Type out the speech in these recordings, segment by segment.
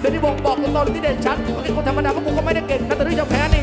เดี๋ยวนี้บอกบอกตนที่เด่นชัดบางทีคนธรรมดาพวกกูก็ไม่ได้เก่งนะแต่ที่จะแพ้นี่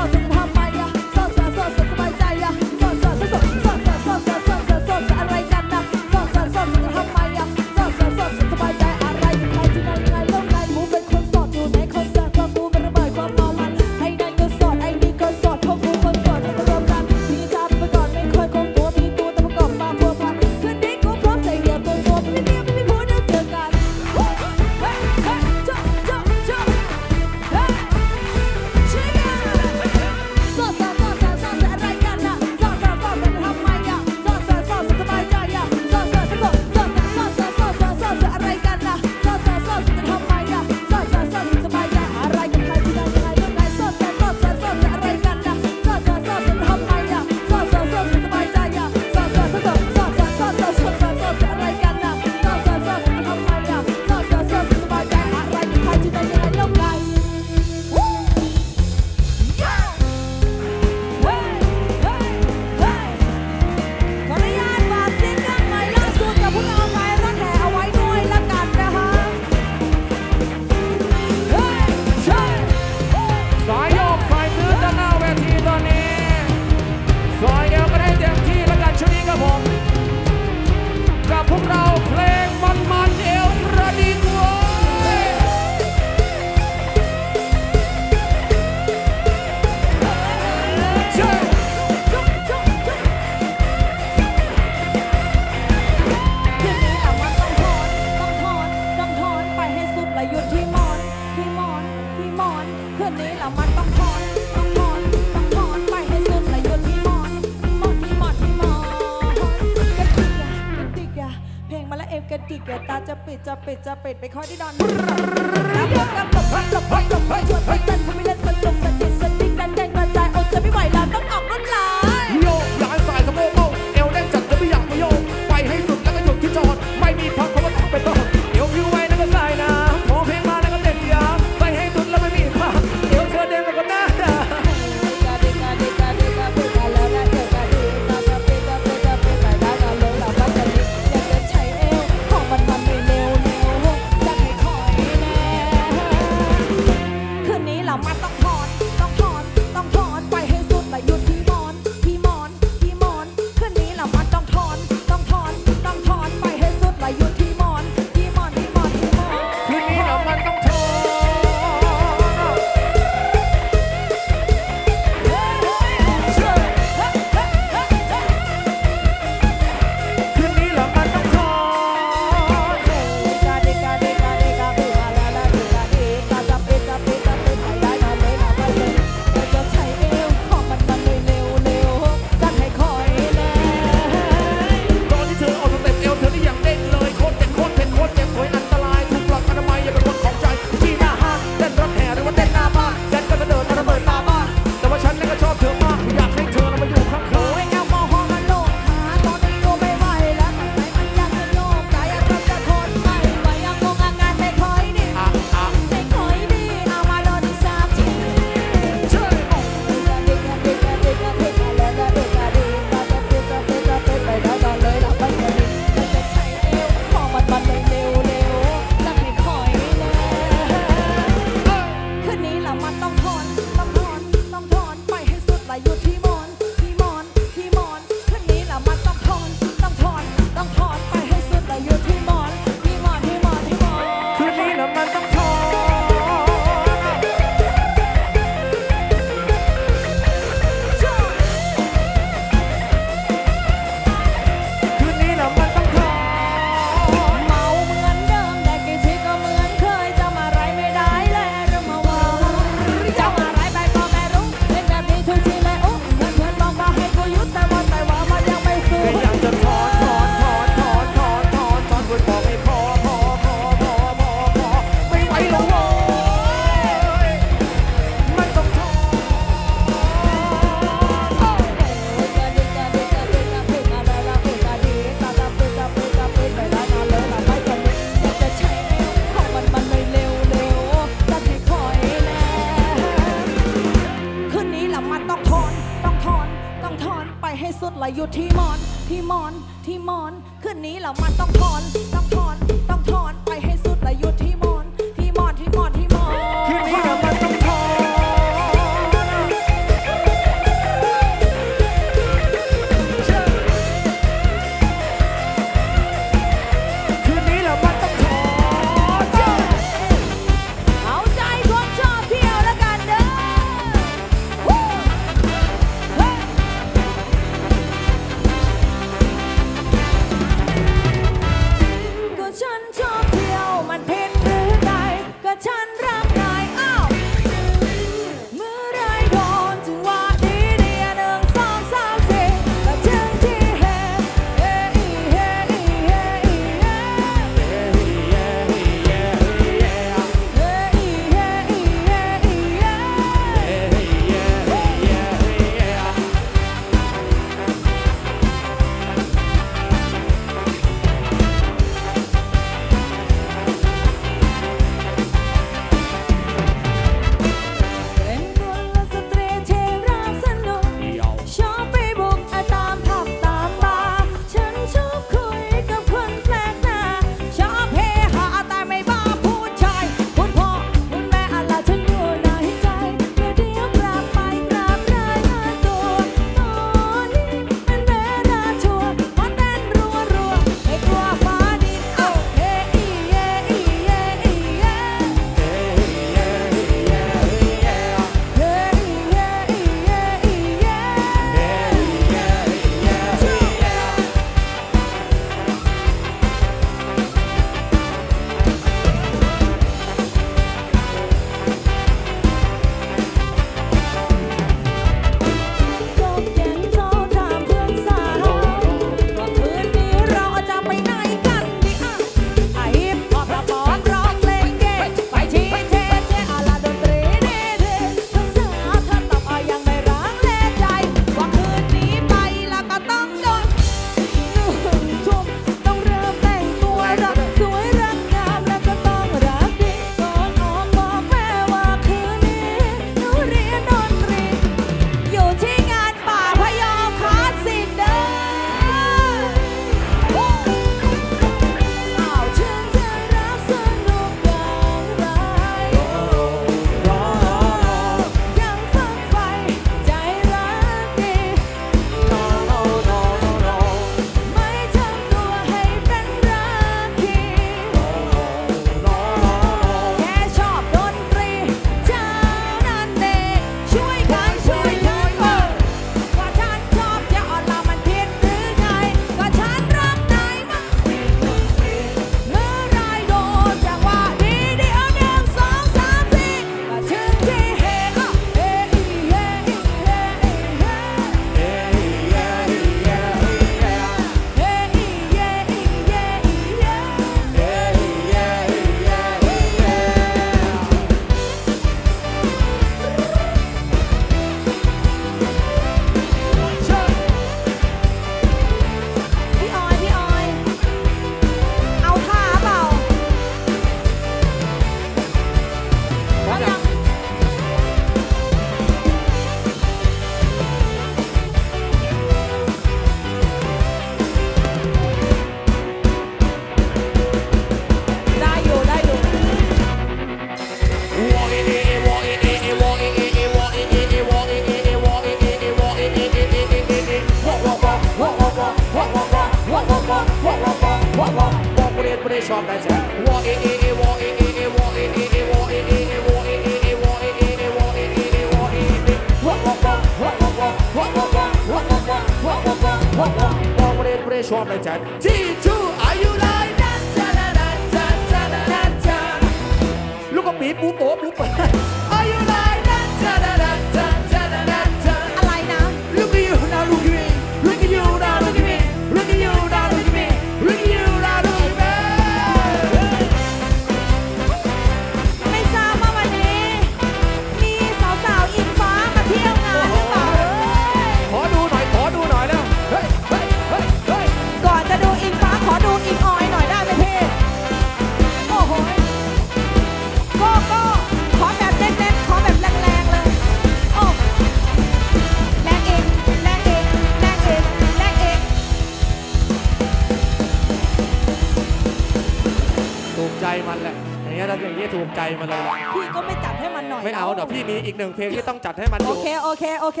ึ่งเพลงที่ต้องจัดให้มันโอเค โอเค โอเค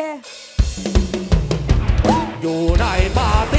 อยู่ในบ้าน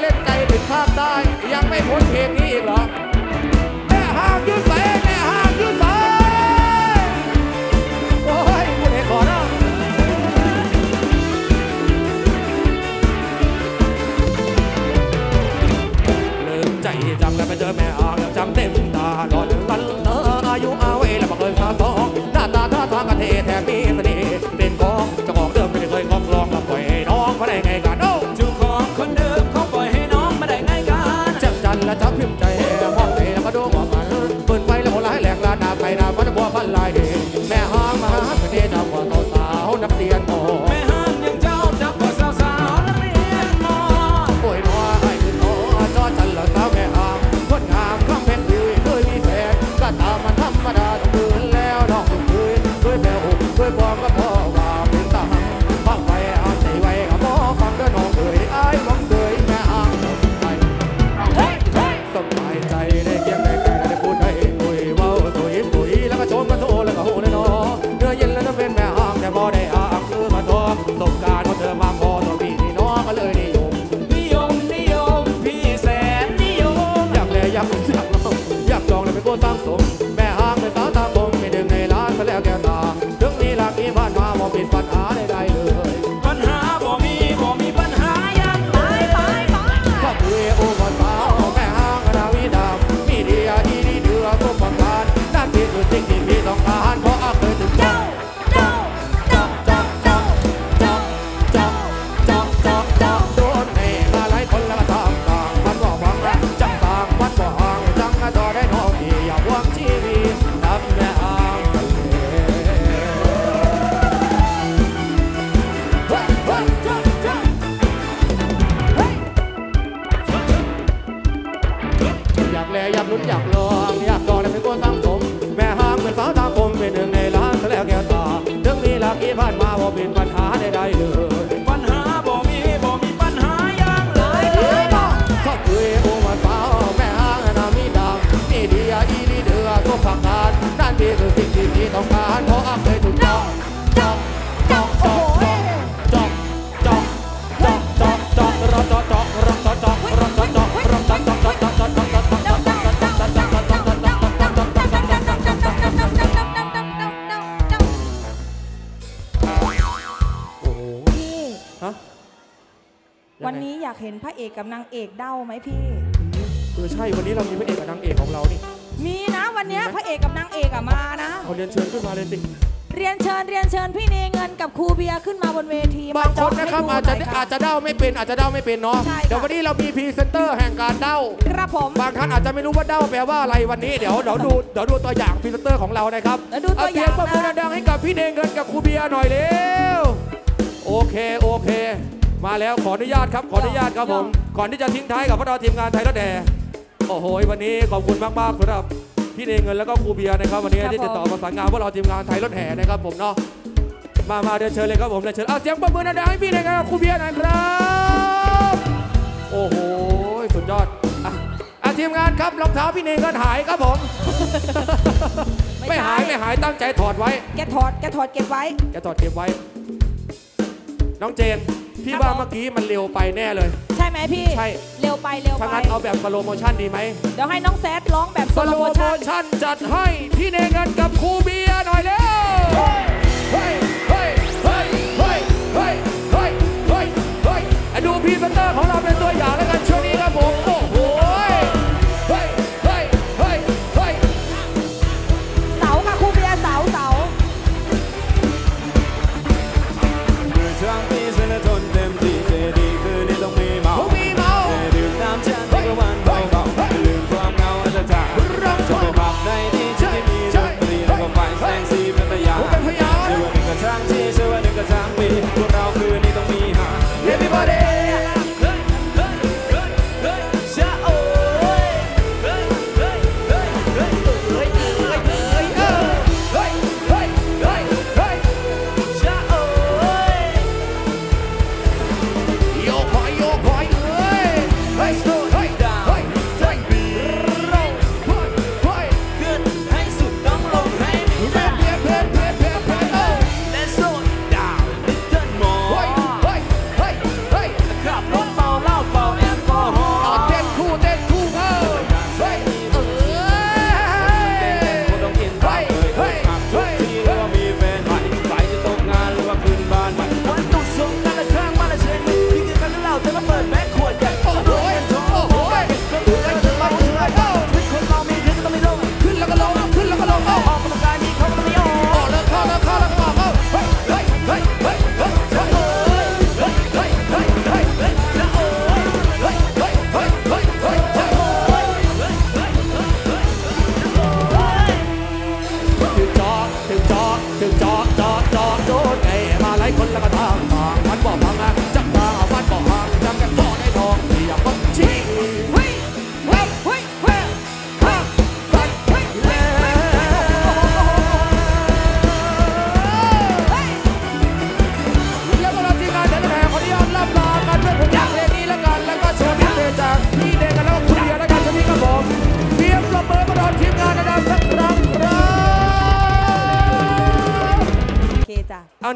เล่นไกลถึงภาพใต้ ยังไม่พ้นเพลงนี้อีกหรอแม่ห้ามยืนใส่แม่ห้ามยืนใส่โอ้ยคุณเห็นก่อนนะลืมใจจำแล้วไปเจอแม่อ่างจำเต็ม ลาแม่ห้องมหาเสน่ห์ดาว กกับนางเอกเด้าไหมพี่ เออใช่วันนี้เรามีพระเอกกับนางเอกของเรานี่มีนะวันเนี้ยพระเอกกับนางเอกอะมานะ เอาเรียนเชิญขึ้นมาเลยสิเรียนเชิญเรียนเชิญพี่เนเงินกับครูเบียร์ขึ้นมาบนเวทีบางคนมนะครับเจอาจจะให้ดูหน่ยอาจจะเด้าไม่เป็นอาจจะเด้าไม่เป็นเนาะใช่ค่ะ เดี๋ยววันนี้เรามีพรีเซนเตอร์แห่งการเด้า ครับผม บางท่านอาจจะไม่รู้ว่าเด้าแปลว่าอะไรวันนี้เดี๋ยวเดี๋ยวดูเดี๋ยวดูตัวอย่างพรีเซนเตอร์ของเรานะครับเดี๋ยวดูตัวอย่างเสียงปรบมือนะดังๆให้กับพี่เนเงินกับครูเบียร์หน่อยเร็วโอเคโอเค มาแล้วขออนุญาตครับขออนุญาตครับผมก่อนที่จะทิ้งท้ายกับพวกเราทีมงานไทยรถแห่โอ้โหวันนี้ขอบคุณมากๆสำหรับพี่เนเงินแล้วก็ครูเบียร์นะครับ วันนี้ที่ติดต่อประสานงานพวกเราทีมงานไทยรถแห่นะครับผมเนาะมามาเดินเชิญเลยครับผมเดินเชิญเอาเสียงปรบมือดังๆให้พี่เนเงินกับครูเบียร์หน่อยครับโอ้โหสุดยอดอะอะทีมงานครับรองเท้าพี่เนงก็หายครับผมไม่หายไม่หายตั้งใจถอดไว้แกถอดแกถอดเก็บไว้จะถอดเก็บไว้ น้องเจน พี่ครับว่าผมเมื่อกี้มันเร็วไปแน่เลย ใช่ไหมพี่ใช่ เร็วไปเร็วถ้าไปงั้นเอาแบบ slow motion ดีไหมเดี๋ยวให้น้องแซดร้องแบบ slow slow motion motion จัดให้พี่เนงกันกับครูเบียร์หน่อยเร็วเฮ้ยเฮ้ย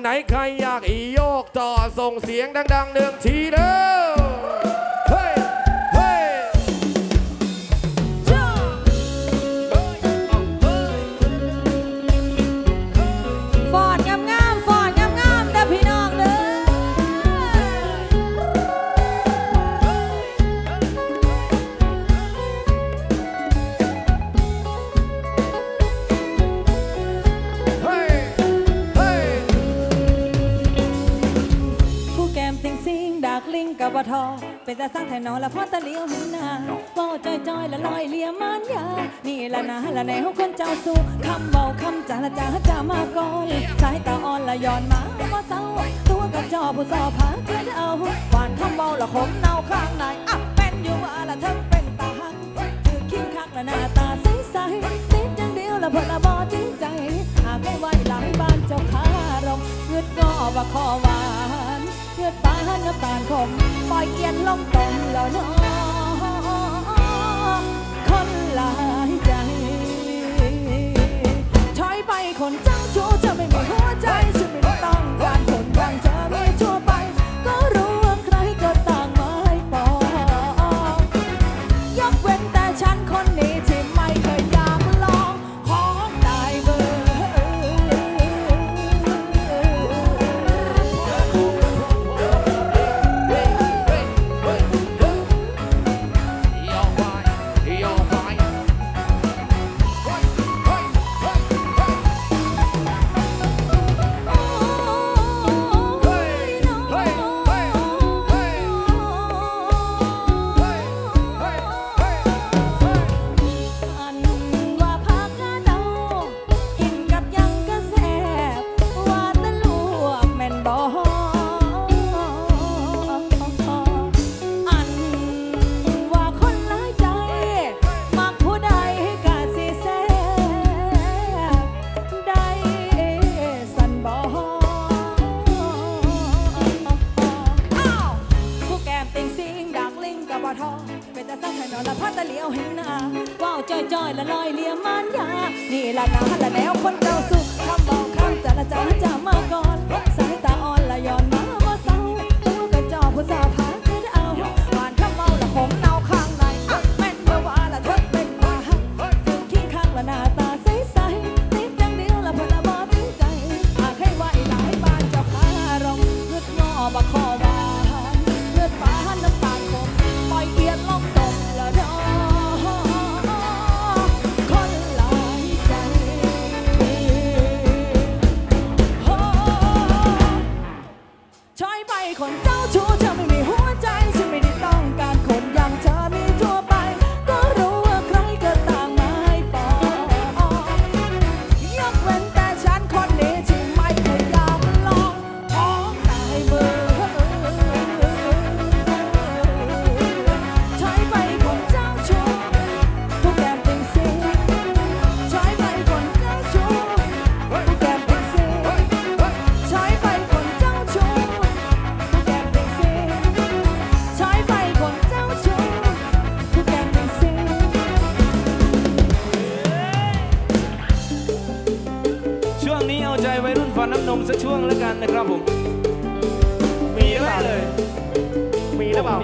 ไหนใครอยากอีโยกต่อส่งเสียงดังๆหนึ่งทีเด้อ ทอเป็นตาสร้างแทนนอนละพ่อตะเลียวเห็นหน้าเว้าจอยจอยๆละลอยเลียมานยานี่ละนะละในห้องคนเจ้าสู้คำเบาคำจาละจาจามาก่อนสายตาอ่อนละย้อนมาว่าเศร้าตัวกับจอผู้สอบผาเกินเอาหวานคำเบาละคมเน่าข้างในอะเป็นอยู่ว่าละทั้งเป็นตาหักถือคิ้งคักละหน้าตาใสใสๆติดจังเดียวละเพิ่นละบ่จริงใจหากไม่ไหวหลังบ้านเจ้าคารมเงืดงอว่าคอหวา นเงืดปานน้ำตาลคมปล่อยเกียนลงตมแล้วเนาะคนหลายใจถอยไปคนจังชูจะไม่มีหัวใจฉันไม่ต้องการ งนี้เอาใจวัยรุ่นฟันน้ำนมสักช่วงแล้วกันนะครับผม มีหรือเปล่าเลย มีหรือเปล่า